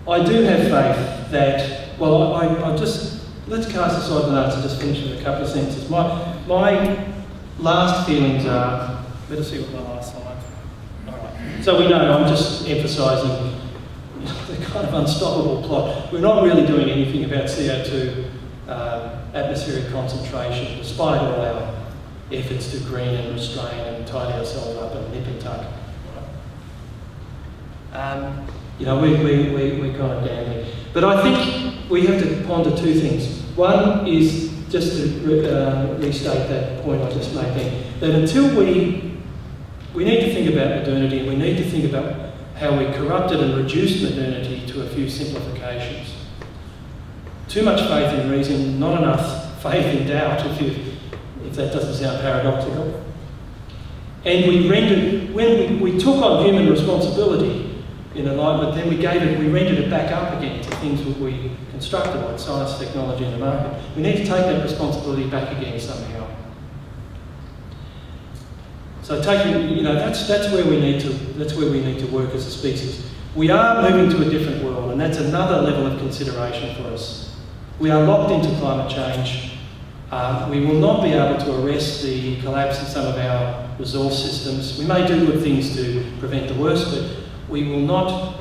I do have faith that, well, I, I just, let's cast aside the notes and just finish with a couple of sentences. My, my last feelings are, better see what my last slide. So we know, I'm just emphasising [LAUGHS] the kind of unstoppable plot. We're not really doing anything about CO2 uh, atmospheric concentration, despite all our efforts to green and restrain and tidy ourselves up and nip and tuck. Um, you know, we, we, we, we're kind of gambling. But I think we have to ponder two things. One is just to uh, restate that point I just then, that until we, we need to think about modernity and we need to think about how we corrupted and reduced modernity to a few simplifications. Too much faith in reason, not enough faith in doubt, if, you, that doesn't sound paradoxical. And we rendered, when we, we took on human responsibility, in alignment, then we gave it, we rendered it back up again to things that we constructed, like science, technology, and the market. We need to take that responsibility back again somehow. So taking, you know, that's that's where we need to that's where we need to work as a species. We are moving to a different world, and that's another level of consideration for us. We are locked into climate change. Uh, we will not be able to arrest the collapse in some of our resource systems. We may do good things to prevent the worst, but we will not,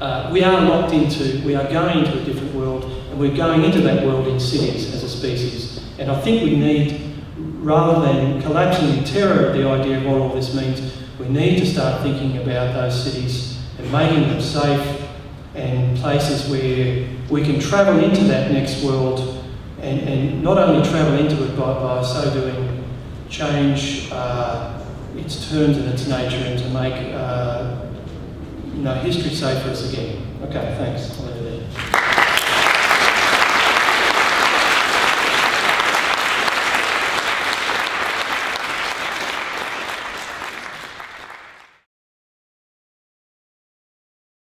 uh, we are locked into, we are going into a different world, and we're going into that world in cities as a species. And I think we need, rather than collapsing in terror at the idea of what all this means, we need to start thinking about those cities and making them safe and places where we can travel into that next world and, and not only travel into it by, by so doing, change uh, its terms and its nature and to make uh, you know, history safe for us again. Okay, thanks.